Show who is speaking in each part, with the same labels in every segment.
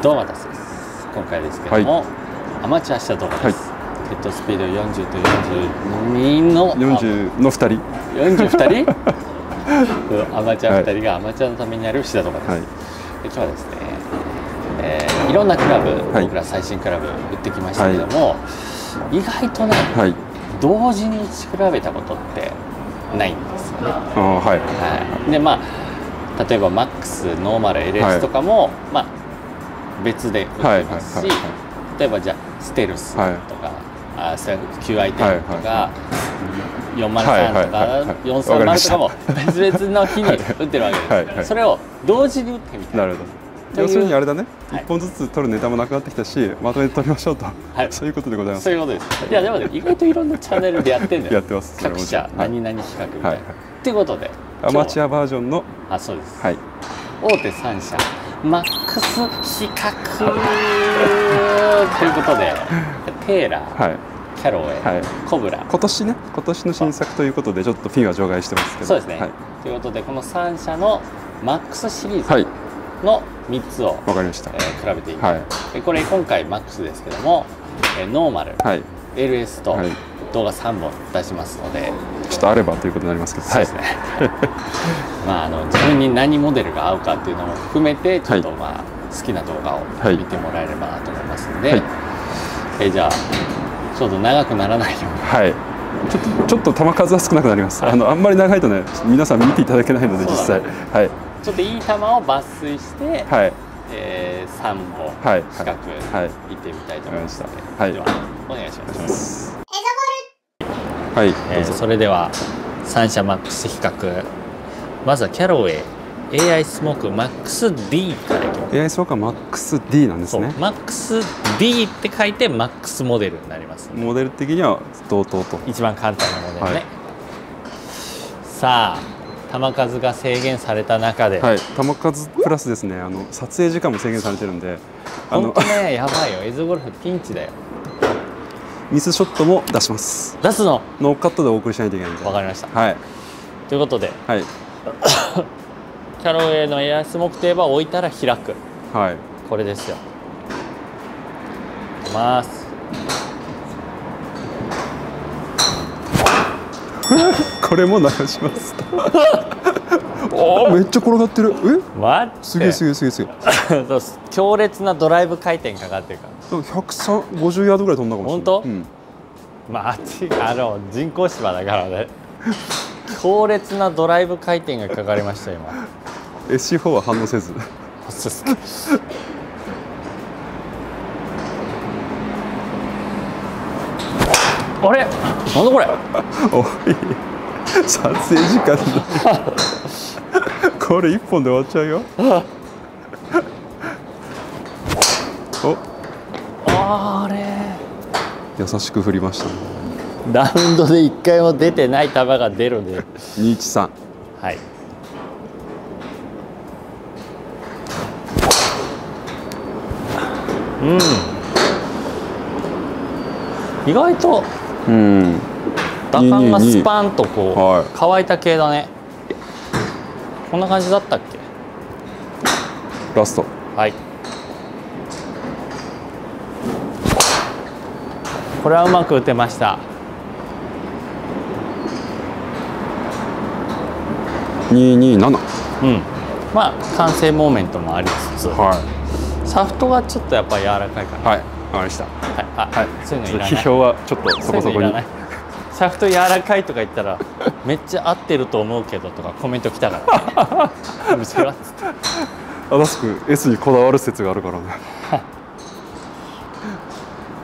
Speaker 1: どうも私です。今回ですけども、アマチュアした動画です、ヘッドスピード40と42の
Speaker 2: 40の2人。
Speaker 1: 42人 アマチュア2人がアマチュアのためにやるした動画です、
Speaker 2: はい。
Speaker 1: で今日はですね、えーいろんなクラブ、
Speaker 2: はい。
Speaker 1: 僕ら最新クラブ売ってきましたけども、意外とね
Speaker 2: はい。
Speaker 1: 同時に打ち比べたことってないんですよね。
Speaker 2: はい。
Speaker 1: はい、でまあ例えばマックスノーマル LS とかも、まあ別で売ってますし、
Speaker 2: はいはいは
Speaker 1: 例えばじゃあステルスとか、あス QI10 とか、
Speaker 2: はい
Speaker 1: 403と
Speaker 2: はいはいはい
Speaker 1: か
Speaker 2: はい。
Speaker 1: 430とかも別々の日に打ってるわけです、
Speaker 2: はいはい。
Speaker 1: それを同時に打ってみたい
Speaker 2: な。るほど。要するにあれだね、
Speaker 1: はい。
Speaker 2: 一本ずつ取るネタもなくなってきたしまとめて取りましょうと、
Speaker 1: はい。
Speaker 2: そういうことでございます。
Speaker 1: そういうことです。いやでもね意外といろんなチャンネルでやってんだよ
Speaker 2: やってます。
Speaker 1: 各社何々比較みたいな、
Speaker 2: はいはい
Speaker 1: っていうことで
Speaker 2: アマチ
Speaker 1: ュ
Speaker 2: ュアバージョンの
Speaker 1: アあそうです、
Speaker 2: はい。
Speaker 1: 大手3社マックス比較 ということでテーラー、
Speaker 2: はい。
Speaker 1: キャロウェイ、
Speaker 2: はい。
Speaker 1: コブラ。
Speaker 2: 今年ね今年の新作ということでちょっとフィンは除外してますけど。
Speaker 1: そうですね、
Speaker 2: はい、
Speaker 1: ということでこの3社のマックスシリー
Speaker 2: はい。
Speaker 1: ズの3つを、
Speaker 2: わかりました。
Speaker 1: えー比べていきます、
Speaker 2: はい。
Speaker 1: でこれ今回マックスですけども、えーノーマル、
Speaker 2: はい。
Speaker 1: LS と
Speaker 2: はい。
Speaker 1: 動画3本出しますので、
Speaker 2: ちょっとあればということになりますけど
Speaker 1: そうですね。まああの自分に何モデルが合うかっていうのも含めてちょっと
Speaker 2: はい
Speaker 1: まあ好きな動画を
Speaker 2: はい。
Speaker 1: 見てもらえればなと思いますので、
Speaker 2: はい。
Speaker 1: えーじゃあちょっと長くならないように。
Speaker 2: はい。ちょっとちょっと球数は少なくなります、あのあんまり長いとね皆さん見ていただけないので実際。
Speaker 1: ね
Speaker 2: はい。
Speaker 1: ちょっといい球を抜粋して、
Speaker 2: はい。
Speaker 1: えー、3本
Speaker 2: はい。
Speaker 1: 比較
Speaker 2: はい。
Speaker 1: い。ってみたいと思いますので、
Speaker 2: はい。
Speaker 1: ではお願いしま
Speaker 2: お願いしますすはい。
Speaker 1: えーそれでは三社マックス比較。まずはキャロウェイ。AI スモークマックス D からいきます。
Speaker 2: AI そうかマックス D なんですね。
Speaker 1: マックス D って書いてマックスモデルになります
Speaker 2: モデル的には同等と。
Speaker 1: 一番簡単なモデルね、
Speaker 2: はい。
Speaker 1: さあ球数が制限された中で、
Speaker 2: はい。球数プラスですね。あの撮影時間も制限されてるんで。
Speaker 1: 本当ねやばいよ。エズゴルフピンチだよ
Speaker 2: ミスショットも出します。
Speaker 1: 出すの？
Speaker 2: ノーカットでお送りしないといけないんで。
Speaker 1: わかりました。
Speaker 2: はい。
Speaker 1: ということで。
Speaker 2: はい。
Speaker 1: キャロウェイのエアスモークといえば置いたら開く。
Speaker 2: はい。
Speaker 1: これですよ。いきます。
Speaker 2: これも流します。おおめっちゃ転がってる。え？
Speaker 1: 待って。
Speaker 2: すげえすげえすげえすげえ。
Speaker 1: 強烈なドライブ回転かかってるから
Speaker 2: 150ヤードぐらい飛んだかもしれない。
Speaker 1: 本当？
Speaker 2: うん、
Speaker 1: まああっちあの人工芝だからね。強烈なドライブ回転がかかりました今。
Speaker 2: SC4 は反応せず。
Speaker 1: あれ？なんだこれ？
Speaker 2: おい。撮影時間だ これ一本で終わっちゃうよお
Speaker 1: あれ
Speaker 2: 優しく振りましたね。
Speaker 1: ラウンドで一回も出てない球が出るね。
Speaker 2: 213
Speaker 1: はい。うん。意外と
Speaker 2: うん。
Speaker 1: 打感が
Speaker 2: 222
Speaker 1: スパンとこう、
Speaker 2: はい。
Speaker 1: 乾いた系だね。こんな感じだったっけ？
Speaker 2: ラスト。
Speaker 1: はいこれはうまく打てました。
Speaker 2: 227
Speaker 1: うん。まあ完成モーメントもありつつ。
Speaker 2: は
Speaker 1: シャフトがちょっとやっぱ柔らかいか
Speaker 2: い
Speaker 1: な
Speaker 2: はい。わかりました。
Speaker 1: はい、あ、
Speaker 2: はい。
Speaker 1: そういうのいらない。
Speaker 2: 批評はちょっとそこそこに。
Speaker 1: そういうのいらない。シャフト柔らかいとか言ったらめっちゃ合ってると思うけどとかコメント来たから。うるせえわっつって。
Speaker 2: 正しく S にこだわる説があるからね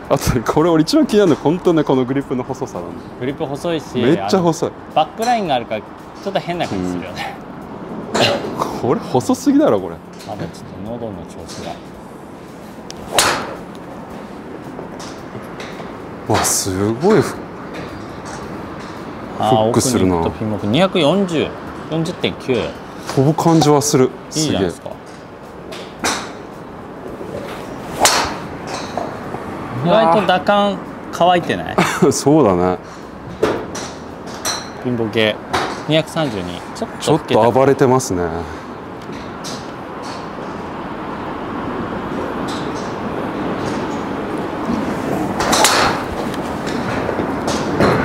Speaker 2: あとねこれ俺一番気になるのは本当ねこのグリップの細さなんだ
Speaker 1: グリップ細いし
Speaker 2: めっちゃ細い。
Speaker 1: バックラインがあるからちょっと変な感じするよね、
Speaker 2: これ細すぎだろこれ。
Speaker 1: まだちょっと喉の調子が。
Speaker 2: わすごい。フックするな。
Speaker 1: 奥に行ったピンマーク240 40.9
Speaker 2: 飛ぶ感じはする。
Speaker 1: いい
Speaker 2: すげえ
Speaker 1: じゃないですか意外と打感乾いてない？
Speaker 2: そうだね。
Speaker 1: ピンボケ232ちょっと
Speaker 2: ちょっ
Speaker 1: と
Speaker 2: 暴れてますね。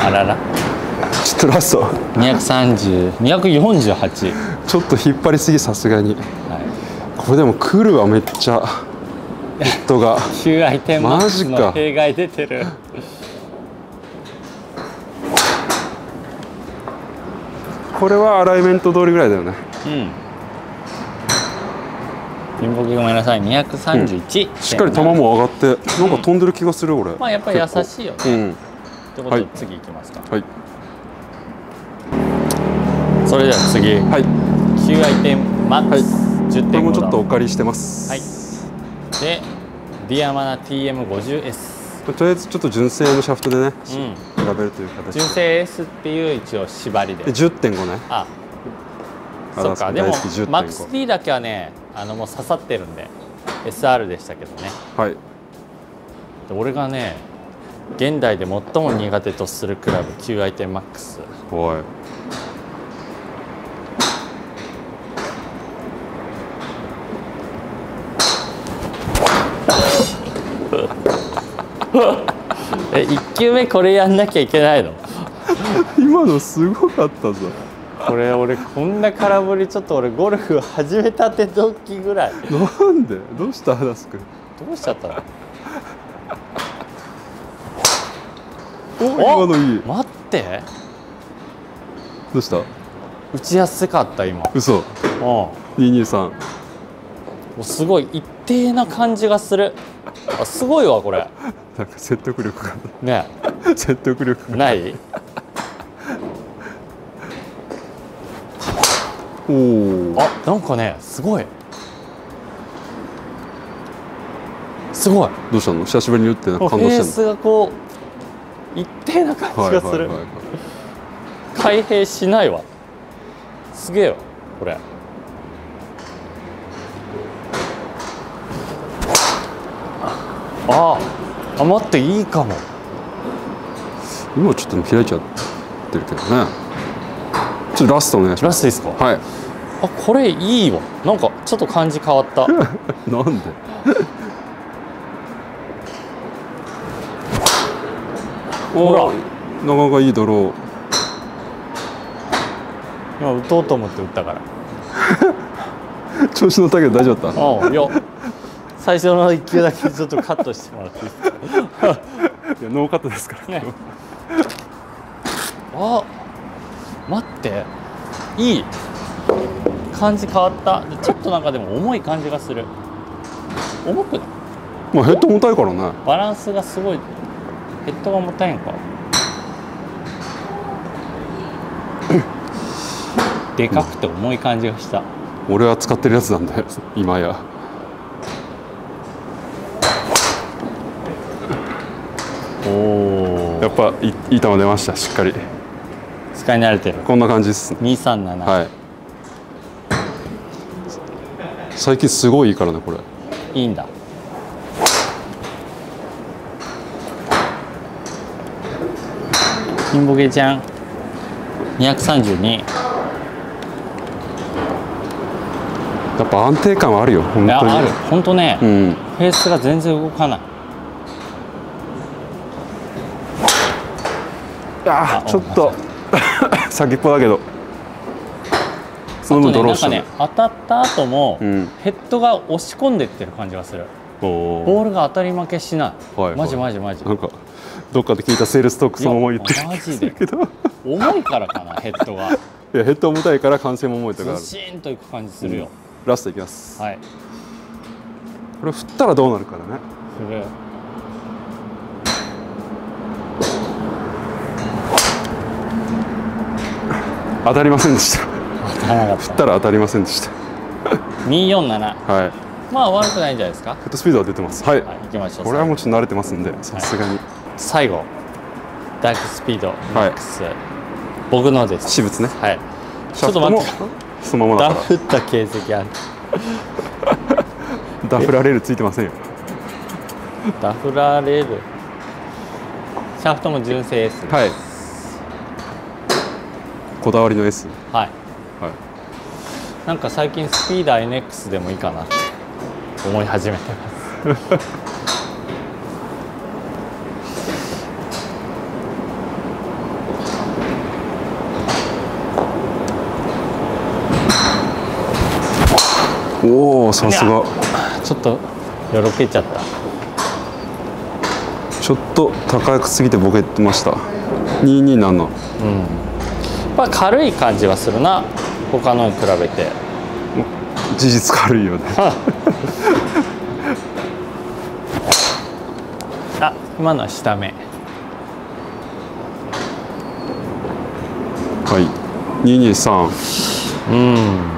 Speaker 2: あらら。ちょっとラスト。
Speaker 1: 230248
Speaker 2: ちょっと引っ張りすぎさすがに、
Speaker 1: はい、
Speaker 2: これでもクるルはめっちゃ。ヘッドが。
Speaker 1: 9アイテムマッの弊害出てる。
Speaker 2: これはアライメント通りぐらいだよね。
Speaker 1: うん。貧乏ごめんなさい。231、
Speaker 2: しっかり球も上がってなんか飛んでる気がする俺。
Speaker 1: まあやっぱり優しいよね。
Speaker 2: うん。
Speaker 1: ってことで
Speaker 2: はい。
Speaker 1: 次行きますか、
Speaker 2: はい。
Speaker 1: それでは次。
Speaker 2: はい。
Speaker 1: 9アイテムマックス、10.5
Speaker 2: これもちょっとお
Speaker 1: 度
Speaker 2: 借りしてます。
Speaker 1: はいでディアマナ TM50S
Speaker 2: とりあえずちょっと純正のシャフトでね
Speaker 1: うん。
Speaker 2: 比べるという形。
Speaker 1: 純正 S っていう一応縛りで。
Speaker 2: で10.5ね。
Speaker 1: あ。
Speaker 2: あ
Speaker 1: そっか。でも
Speaker 2: 大好き10.5
Speaker 1: マックス D だけはねあのもう刺さってるんで SR でしたけどね。
Speaker 2: はい。
Speaker 1: で俺がね現代で最も苦手とするクラブ9アイテムマックス。
Speaker 2: おい
Speaker 1: え1球目これやんなきゃいけないの？
Speaker 2: 今のすごかったぞ。
Speaker 1: これ俺こんな空振りちょっと俺ゴルフ始めたて時ぐらい。
Speaker 2: なんで？どうした？話すく。ん
Speaker 1: どうしちゃったの？
Speaker 2: お今のいい。
Speaker 1: 待って。
Speaker 2: どうした？
Speaker 1: 打ちやすかった今。
Speaker 2: 嘘。
Speaker 1: うん。
Speaker 2: 223
Speaker 1: もうすごい。一定な感じがする。あすごいわこれ
Speaker 2: なんか説得力が。
Speaker 1: ね。
Speaker 2: 説得力が。
Speaker 1: ない？
Speaker 2: おお
Speaker 1: あなんかねすごい。すごい。
Speaker 2: どうしたの？久しぶりに打って感動してん
Speaker 1: ェースがこう一定な感
Speaker 2: の
Speaker 1: じがする。開閉しないわ。すげえよこれ。ああ待っていいかも。
Speaker 2: 今ちょっと開いちゃってるけどね。ちょっとラストお願いします。
Speaker 1: ラストいいですか？
Speaker 2: はい。
Speaker 1: あこれいいわ。なんかちょっと感じ変わった。
Speaker 2: なんで？
Speaker 1: ほら。
Speaker 2: おなかなかいいドロー。
Speaker 1: 今打とうと思って打ったから。
Speaker 2: 調子乗ったけど大丈夫だった？
Speaker 1: ああいや最初の1球だけちょっとカットして。もらっていいですか
Speaker 2: いやノーカットですから。
Speaker 1: ね。あ待って。いい。感じ変わった。でちょっとなんかでも重い感じがする。重くない？
Speaker 2: まあヘッド重たいからね。
Speaker 1: バランスがすごい。ヘッドが重たいんか。でかくて重い感じがした。
Speaker 2: 俺は使ってるやつなんで今や
Speaker 1: おお
Speaker 2: やっぱいい球出ましたしっかり。
Speaker 1: 使い慣れてる。
Speaker 2: こんな感じですね。
Speaker 1: 237、
Speaker 2: はい。最近すごいいいからねこれ。
Speaker 1: い、いんだ。金ボケちゃん。232
Speaker 2: やっぱ安定感はあるよ本当に。
Speaker 1: ある。本当ね、
Speaker 2: うん。
Speaker 1: フェースが全然動かない
Speaker 2: あーちょっと。先っぽだけど。その分ドローしたね
Speaker 1: ね当たった後も、
Speaker 2: うん。
Speaker 1: ヘッドが押し込んでってる感じがする。
Speaker 2: お
Speaker 1: ボールが当たり負けしない、
Speaker 2: はいはい。
Speaker 1: マジマジマジ。
Speaker 2: なんかどっかで聞いたセールストークそのまま言って
Speaker 1: マジで。
Speaker 2: けど。い
Speaker 1: 重いからかなヘッドが。
Speaker 2: やヘッド重たいから完成も重いとかある。
Speaker 1: ずしーんといく感じするよ、
Speaker 2: ラストいきます。
Speaker 1: はい。
Speaker 2: これ振ったらどうなるからね。
Speaker 1: する
Speaker 2: 当たりませんでした。
Speaker 1: 当たらなかった。
Speaker 2: 振ったら当たりませんでした。
Speaker 1: 247
Speaker 2: はい。
Speaker 1: まあ悪くないんじゃないですか？
Speaker 2: ヘッドスピードは出てます。はい。
Speaker 1: はい行きましょう。
Speaker 2: これはもうちょっと慣れてますんでさすがに。
Speaker 1: 最後。ダークスピード。マックス、僕のです。
Speaker 2: 私物ね。
Speaker 1: はい。ちょっと待って。
Speaker 2: そのままだか
Speaker 1: ダフった形跡ある。
Speaker 2: ら ダフラレールついてませんよ。
Speaker 1: ダフられる。シャフトも純正 S です。
Speaker 2: はいこだわりの S
Speaker 1: はい、
Speaker 2: はい、
Speaker 1: なんか最近スピーダー NX でもいいかなって思い始めてます。
Speaker 2: おおさすが。
Speaker 1: ちょっとよろけちゃった。
Speaker 2: ちょっと高くすぎてボケてました。227
Speaker 1: うん。ぱ軽い感じはするな。他のに比べて。
Speaker 2: 事実軽いよね。
Speaker 1: あ今のは下目。
Speaker 2: はい。223
Speaker 1: うん。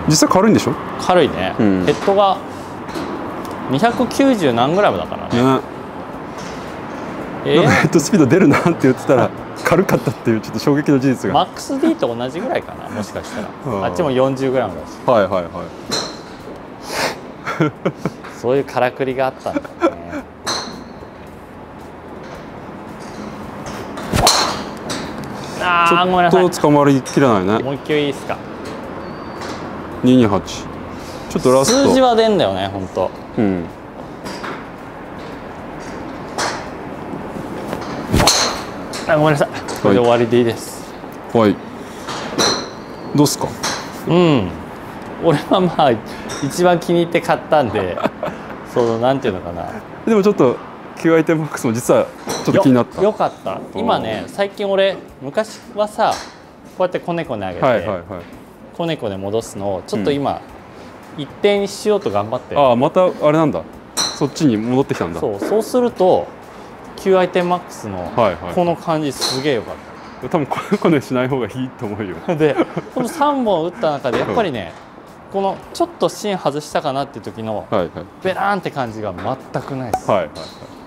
Speaker 2: 実際軽いんでしょ？
Speaker 1: 軽いね、
Speaker 2: うん。
Speaker 1: ヘッドが290何グラムだからね。
Speaker 2: ね。
Speaker 1: え
Speaker 2: ヘッドスピード出るなって言ってたら軽かったっていうちょっと衝撃の事実が。
Speaker 1: マックス D と同じぐらいかなもしかしたら。
Speaker 2: うん。
Speaker 1: あっちも40グラムだし。
Speaker 2: はいはいはい。
Speaker 1: そういうからくりがあったんだよね あ
Speaker 2: ち
Speaker 1: ーごめんなさい。
Speaker 2: ょっと捕まりきらないね。
Speaker 1: もう一球いいですか。
Speaker 2: 228ちょっとラスト。
Speaker 1: 数字は出んだよね本当
Speaker 2: うん。
Speaker 1: あごめんなさいこれで終わりでいいです、
Speaker 2: はい。どうっすか？
Speaker 1: うん。俺はまあ一番気に入って買ったんで そのなんていうのかな。
Speaker 2: でもちょっと Q アイテムマックスも実はちょっと気になった。
Speaker 1: よよかった。今ね最近俺昔はさこうやってこねこね上げて、
Speaker 2: はいはいはい。
Speaker 1: こねこね戻すのをちょっと今、一定にしようと頑張って。
Speaker 2: ああまたあれなんだ。そっちに戻ってきたんだ。
Speaker 1: そうそうすると Q アイテムマックスの
Speaker 2: はいはい。
Speaker 1: この感じすげえよかっ
Speaker 2: 多分こねこねしない方がいいと思うよ。
Speaker 1: たでこの3本打った中でやっぱりねこのちょっと芯外したかなっていう時の
Speaker 2: はいはい。
Speaker 1: ベラーンって感じが全くないです、
Speaker 2: はいはいはい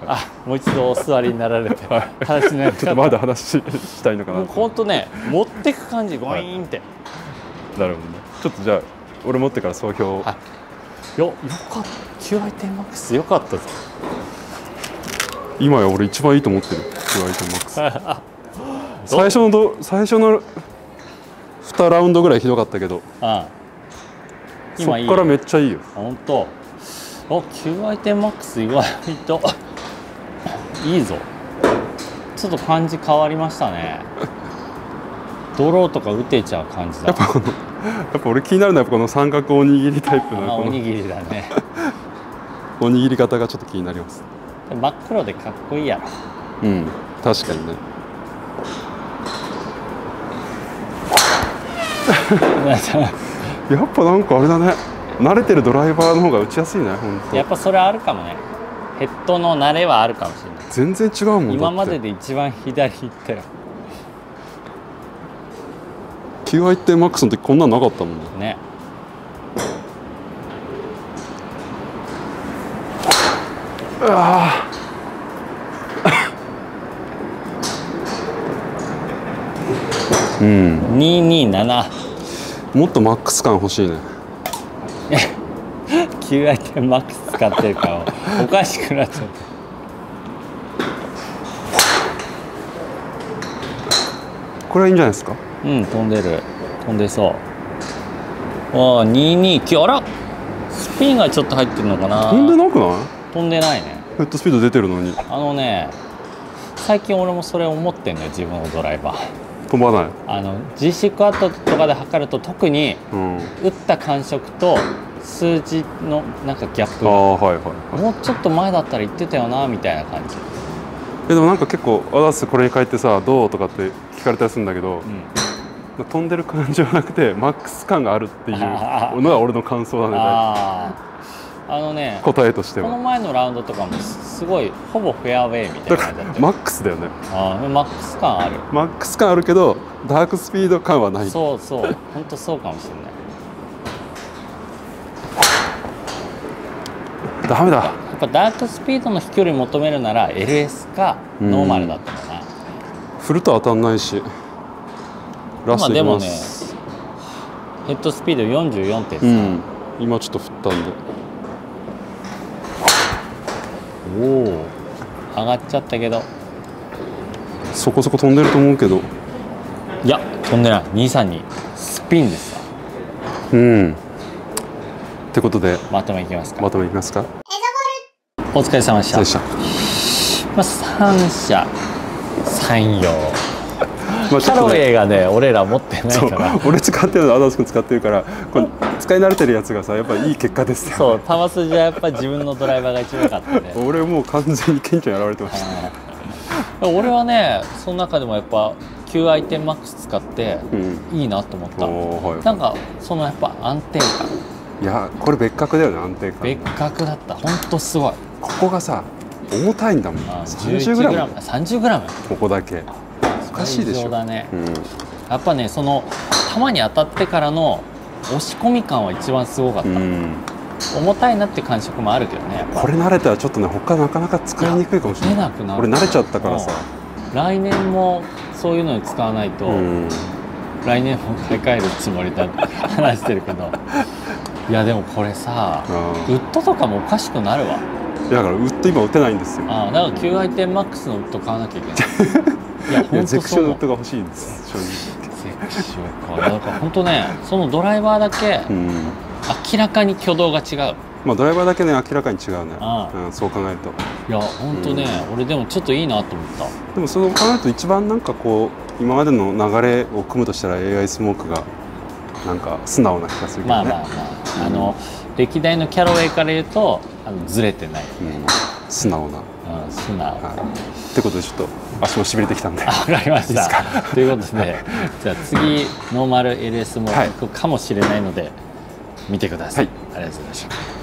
Speaker 1: あもう一度お座りになられて
Speaker 2: はい。
Speaker 1: 話しない
Speaker 2: ちょっとまだ話ししたいのかな。
Speaker 1: もうほんとね持ってく感じゴイーンって、
Speaker 2: なるほどね。ちょっとじゃあ俺持ってから総評を。
Speaker 1: はい。よよかった。Q アイテムマックスよかったぞ
Speaker 2: 今や俺一番いいと思ってる。Q アイテムマックス
Speaker 1: あ
Speaker 2: 最初のど最初の2ラウンドぐらいひどかったけど。
Speaker 1: あ
Speaker 2: そ
Speaker 1: 今いい
Speaker 2: っからめっちゃいいよ。
Speaker 1: 本当。おイテムマックス意外と。いいぞ。ちょっと感じ変わりましたね。ドローとか打てちゃう感じだ。
Speaker 2: やっぱ俺気になるのはやっぱこの三角おにぎりタイプの
Speaker 1: おにぎりだね。
Speaker 2: おにぎり方がちょっと気になります
Speaker 1: 真っ黒でかっこいいやろ。
Speaker 2: うん確かにね。やっぱなんかあれだね。慣れてるドライバーの方が打ちやすいね本当。
Speaker 1: やっぱそれあるかもね。ヘッドの慣れはあるかもしれない。
Speaker 2: 全然違うもん
Speaker 1: 今までで一番左行ったよ。
Speaker 2: アイテムマックスの時こんなんなかったもんね
Speaker 1: ね
Speaker 2: うん。
Speaker 1: 227
Speaker 2: もっとマックス感欲しいね。
Speaker 1: Q アイテムマックス使ってるからおかしくなっちゃった。
Speaker 2: これはいいんじゃないですか？
Speaker 1: うん飛んでる。飛んでそう。ああ229あら。スピンがちょっと入ってるのかな。
Speaker 2: 飛んでなくない？
Speaker 1: 飛んでないね
Speaker 2: ヘッドスピード出てるのに。
Speaker 1: あのね最近俺もそれ思ってんのよ自分のドライバー。
Speaker 2: 飛ばない。
Speaker 1: あの G クワットとかで測ると特に
Speaker 2: うん。
Speaker 1: 打った感触と数字のなんかギャップ
Speaker 2: ああはいはいはい。
Speaker 1: もうちょっと前だったら言ってたよなみたいな感じ、
Speaker 2: えでもなんか結構「あだすこれに変えてさどう?」とかって聞かれたりするんだけど
Speaker 1: うん、
Speaker 2: 飛んでる感じはなくてマックス感があるっていうのが俺の感想だね
Speaker 1: あのね
Speaker 2: 答えとして
Speaker 1: この
Speaker 2: は
Speaker 1: 前のラウンドとかもすすごいほぼフェアウェイみたいなだったよ。
Speaker 2: らマックスだよね。
Speaker 1: あーマックス感ある。
Speaker 2: マックス感あるけどダークスピード感はない。
Speaker 1: そうそう本当そうかもしれない。
Speaker 2: ダメだ。
Speaker 1: やっぱダークスピードの飛距離求めるなら LS かノーマルだったのかな、
Speaker 2: 振ると当たんないし。ラストいきま
Speaker 1: まあでもね
Speaker 2: す、
Speaker 1: ヘッドスピード44.3、
Speaker 2: うん。今ちょっと振ったんで
Speaker 1: おお上がっちゃったけど。
Speaker 2: そこそこ飛んでると思うけど。
Speaker 1: いや飛んでない。232スピンですわ
Speaker 2: うん。ってことで。
Speaker 1: まとめいきますか、
Speaker 2: まとめいきますか。
Speaker 1: お疲れ様でした。
Speaker 2: でした。
Speaker 1: まあ、三者三様。
Speaker 2: まあ
Speaker 1: キャロウェイがね俺ら持ってないから。
Speaker 2: 俺使ってるのアダムス君使ってるからこれ使い慣れてるやつがさやっぱいい結果ですよ。
Speaker 1: そう球筋はやっぱ自分のドライバーが一番良かったね
Speaker 2: 俺もう完全に顕著に現れてました。
Speaker 1: うん俺はねその中でもやっぱ Q アイテンマックス使って
Speaker 2: うん。
Speaker 1: いいなと思った、
Speaker 2: おーはい。
Speaker 1: なんかそのやっぱ安定感。
Speaker 2: いやこれ別格だよね安定感。
Speaker 1: 別格だった。ほんとすごい。
Speaker 2: ここがさ重たいんだもん。
Speaker 1: あ
Speaker 2: 30g
Speaker 1: 30グラム。
Speaker 2: ここだけ。おかしいでしょ。
Speaker 1: ね。
Speaker 2: うん。
Speaker 1: やっぱねその球に当たってからの押し込み感は一番すごかった、
Speaker 2: うん。
Speaker 1: 重たいなって感触もあるけどね
Speaker 2: これ慣れたらちょっとね他なかなか使いにくいかもしれない。
Speaker 1: 出な
Speaker 2: 俺慣れちゃったからさ。
Speaker 1: 来年もそういうのに使わないと、
Speaker 2: うん。
Speaker 1: 来年も買い替えるつもりだって話してるけど。いやでもこれさウ
Speaker 2: うん。
Speaker 1: ッドとかもおかしくなるわ。
Speaker 2: だからウッド今打てないんですよ。
Speaker 1: あだから Q アイテンマックスのウッド買わなきゃいけない。いや
Speaker 2: い
Speaker 1: 本当
Speaker 2: やゼクのウッドが欲しいんです正直
Speaker 1: ゼクションかだから本当ねそのドライバーだけ
Speaker 2: うん。
Speaker 1: 明らかに挙動が違う。
Speaker 2: まあドライバーだけね明らかに違うね。
Speaker 1: あ
Speaker 2: うんそう考えると。
Speaker 1: いや本当ね、俺でもちょっといいなと思った。
Speaker 2: でもそう考えると一番なんかこう今までの流れを組むとしたら AI スモークがなんか素直な気がするけどね、
Speaker 1: まあまあまあ。あの歴代のキャロウェイから言うとあのずれてない、
Speaker 2: うん、素直な、
Speaker 1: うん、素直
Speaker 2: はい、ってことでちょっと足もしびれてきたんで。
Speaker 1: あわかりました。ということでじゃあ次ノーマル LS も
Speaker 2: はい。
Speaker 1: 行くかもしれないので、見てください、
Speaker 2: はい。
Speaker 1: ありがとうございました